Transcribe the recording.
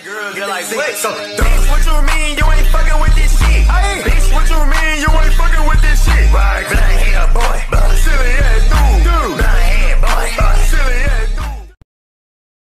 Girls, they're like, wait, So.